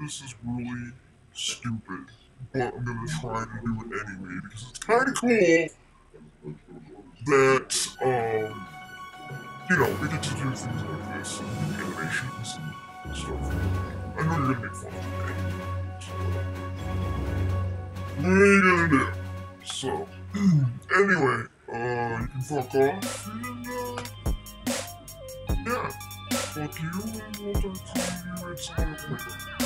this is really stupid, but I'm gonna try to do it anyway because it's kind of cool that, um, you know, we get to do things like this and do animations and stuff. I know you're gonna make fun of me. So, what are you gonna do? So, anyway, uh, you can fuck off and, uh, yeah, fuck you and we'll talk to you at some point.